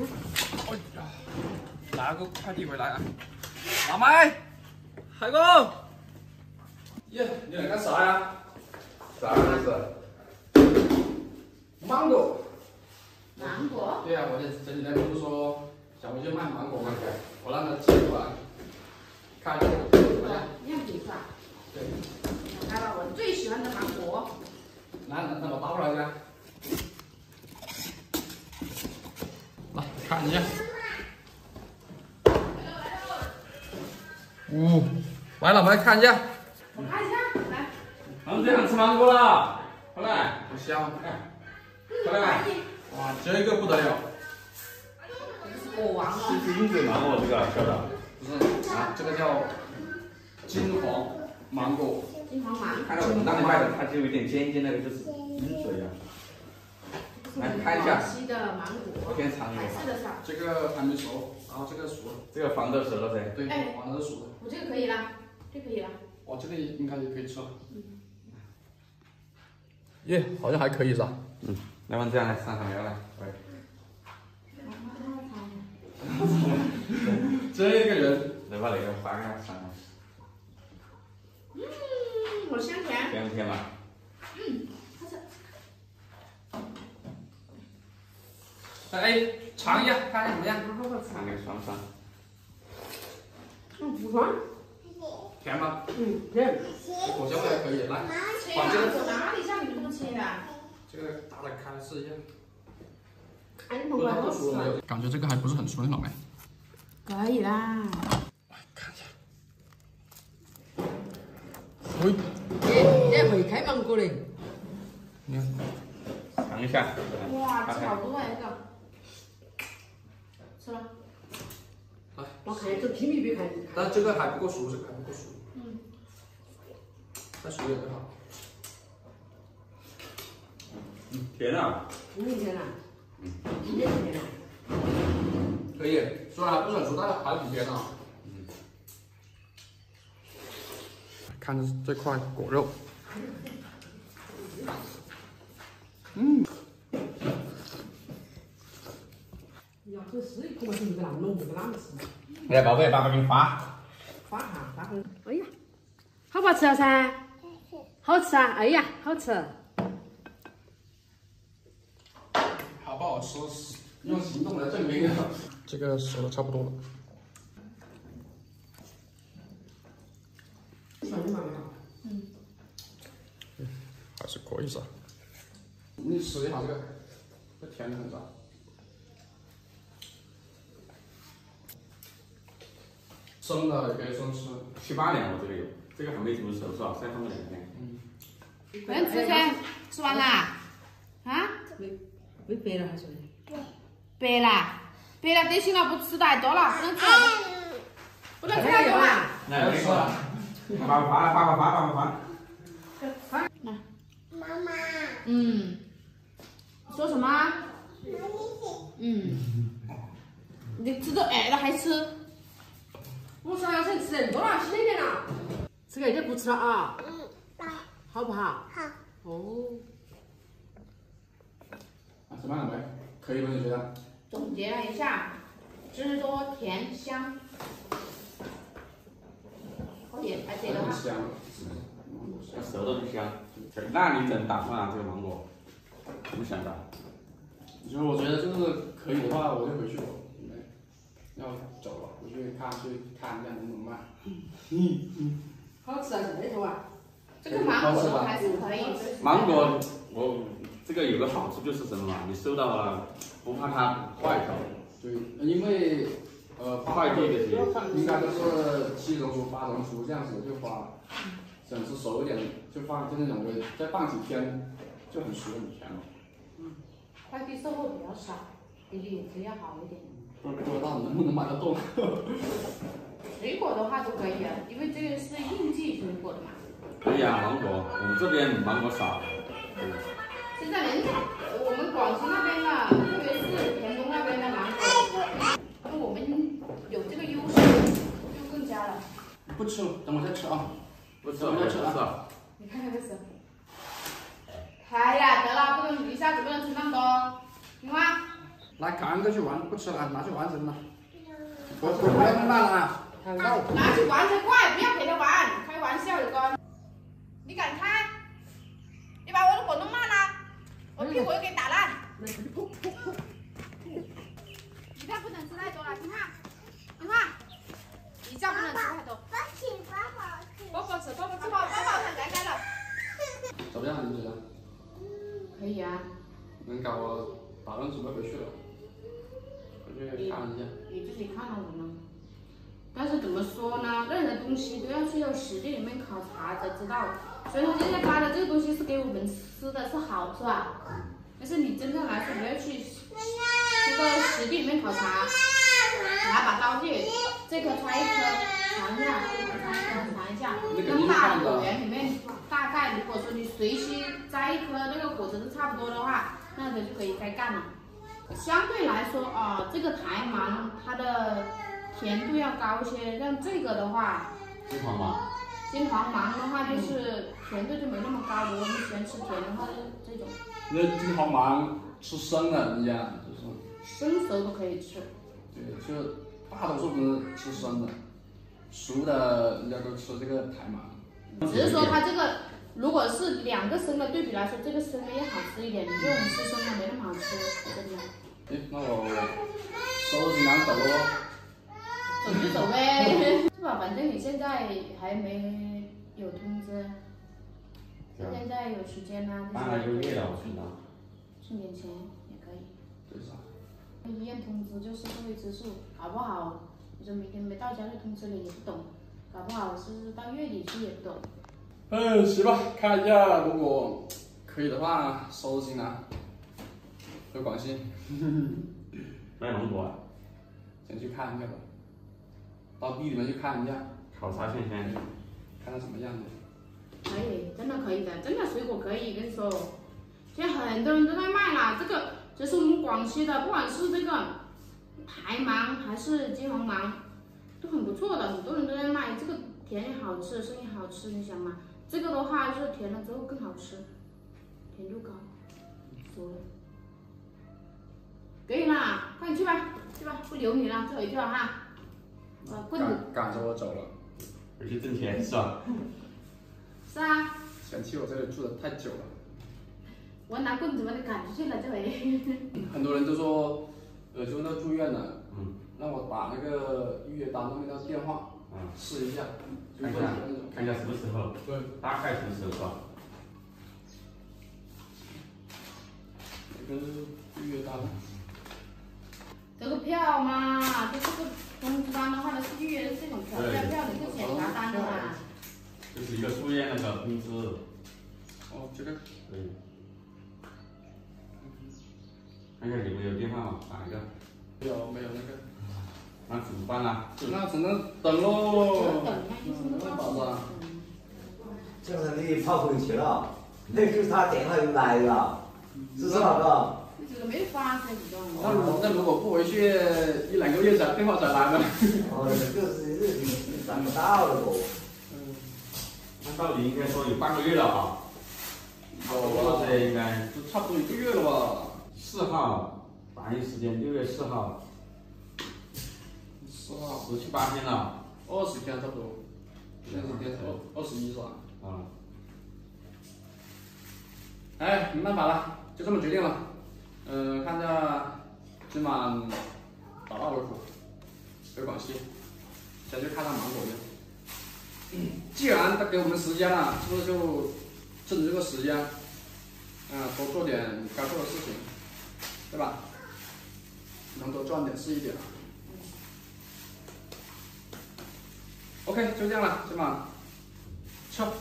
哎呀，拿个快递回来啊！老麦，海哥，耶，你来干啥呀？啥意思？芒果。芒果？对呀，我这前几天不是说小红就卖芒果吗？我让他寄过来，看一下。样品是吧？对。来吧，我最喜欢的芒果。来，那我倒过来噻。来看一下。呜，来，老麦看一下。我看一下，来。儿子想吃芒果了，快来，好香，来，快来。哇，这个不得了。果王啊。这是鹰嘴芒果，这个晓得？不是啊，这个叫金黄芒果。金黄芒。看到我们那里卖的，它就有点尖尖，那个就是鹰嘴啊。来看一下。西的芒果。这个还没熟，然后这个熟了。这个黄豆熟了噻。对，黄豆熟了。我这个可以了，这可以了。哇，这个应该也可以吃了。嗯。耶，好像还可以是吧？嗯。来，我们这样来上上苗来，喂。这个人，来把那个花给他上上。嗯，好香甜。香甜嘛。嗯，好吃。哎，尝一下，看看怎么样？尝个酸酸。嗯，不酸。甜吗？嗯，甜。果香味还可以，来。把这个从哪里像你这么切的？这个打开试一下。哎，你们管好熟没有？感觉这个还不是很熟，老妹。可以啦。来看一下。喂。你你会开芒果嘞？你看。尝一下。哇，这好多哎，这个。我看这拼命别看。但这个还不够熟，这个还不够熟。嗯。再熟一点就好。嗯，甜啊。挺甜啊。嗯。今天甜啊。可以，虽然还不是很熟，但是还挺甜的。嗯。看这块果肉。嗯。要这来，宝贝，爸爸给你发。发哈，发个。哎呀，好不好吃啊？噻。好吃啊！哎呀，好吃。好不好吃？用行动来证明啊。这个熟的差不多了。嗯。还是可以噻。你试一下这个，这甜的很噻。生的也可以生吃。七八年我，这个有，这个还没怎么熟是吧？再放个两天。嗯。能吃噻，吃完啦？啊？没没白了还是？白了，白了得行了，不吃太多了，不能吃，不能吃太多了。来，吃了。发发发发发发发。来。妈妈。嗯。说什么？嗯。你吃都饿了还吃？不是要吃吃人多了，吃一点了。这个就不吃了啊。嗯。好不好？好。哦。啊，吃饭了没？可以吗？你觉得？总结了一下，汁多甜香，可以，还觉得很香，它熟都很香。那你怎打算啊？这个芒果，怎么想的？就是我觉得就是可以的话，我就回去了，要走了，回去看去看一下能不能卖。嗯嗯。好吃啊，这头啊。这个芒果还是可以。芒果，我这个有个好处就是什么嘛？你收到了。不怕它坏掉，对，因为呃快递的些应该都是七成熟、八成熟这样子就发，想吃熟一点就放就那种的，再放几天就很熟很甜了。嗯，快递售后比较少，比品质要好一点。不知道能不能买得动。水果的话就可以了，因为这个是应季水果的嘛。可以啊，芒果，我们这边芒果少。现在人我们广西那边的。特别是田东那边的芒果，那我们有这个优势，就更加了。不吃了，等我再吃啊！不吃了，不吃了。你看看这是。哎呀，得了，不能一下子不能吃那么多，听话。来，赶快去玩，不吃了，拿去玩什么？我我不要弄烂了啊！拿拿去玩才怪，不要陪他玩，开玩笑的哥。你敢开？你把我的火弄烂了，我屁股又给你打烂。怎么说呢？任何东西都要去到实地里面考察才知道。所以说现在发的这个东西是给我们吃的，是好是吧？但是你真正来说，你要去去到实地里面考察，拿把刀去，这颗摘一颗尝一下，这颗摘一颗尝一下。那么大果园里面，大概如果说你随机摘一颗那个果子都差不多的话，那它就可以该干了。相对来说啊，这个台芒它的。甜度要高些，像这个的话，金黄芒，金黄芒的话就是甜度就没那么高。如果你喜欢吃甜的话，就这种。那金黄芒吃生的，人家就是。生熟都可以吃。对，就大多数都是吃生的，熟的人家都吃这个台芒。只是说它这个，如果是两个生的对比来说，这个生的要好吃一点，你这种吃生的没那么好吃，真的。哎，那我收拾完走喽。走就走呗，是吧？反正你现在还没有通知，现在有时间呢。半个月了，我去拿。送点钱也可以。医院通知就是未知数，搞不好你说明天没到家就通知你也不懂，搞不好是到月底去也不懂。嗯，行吧，看一下，如果可以的话，收拾行囊回广西。卖那么多啊？先去看一下吧。到地里面去看一下，考察看看，看它什么样子。可以，真的可以的，真的水果可以。跟你说，现在很多人都在卖啦。这个这是我们广西的，不管是这个台芒还是金黄芒，都很不错的，很多人都在卖。这个甜也好吃，生也好吃，你想嘛？这个的话就是甜了之后更好吃，甜度高，说的。可以啦，快点去吧，去吧，不留你了，最后一句赶赶着我走了，回去挣钱是吧？是啊。嫌弃我这里住的太久了。我拿棍子把你赶出去了，这回。很多人都说，呃，就那住院的，嗯，让我把那个预约单那个电话，嗯，试一下，看一下，看一下什么时候？对，大概什么时候是吧？那个预约单。这个票嘛，就这个通知单的话，呢是预约的这种票，票票你是检查单的嘛。就是一个住院那个通知。哦，这个。可以。看看有没有电话嘛，打一个。没有，没有那个。那怎么办呢？那只能等喽。等呀，就是宝子。就是你跑回去了，那就是他电话又来了，是不是那个？没发才知道。那那如果不回去一两个月才电话才来呢？哦，就是日你算不到了不？嗯，那到底应该说有半个月了啊。哦，这应该都差不多一个月了吧？四号，反映时间六月四号。四号，十七八天了。二十天差不多。二十天二二十一是吧？啊。哎，没办法了，就这么决定了。嗯，看着今晚打道回府，回广西，先去看看芒果园。既然他给我们时间了，是不是就趁着这个时间，啊，多做点该做的事情，对吧？能多赚点是一点。OK，就这样了，今晚撤。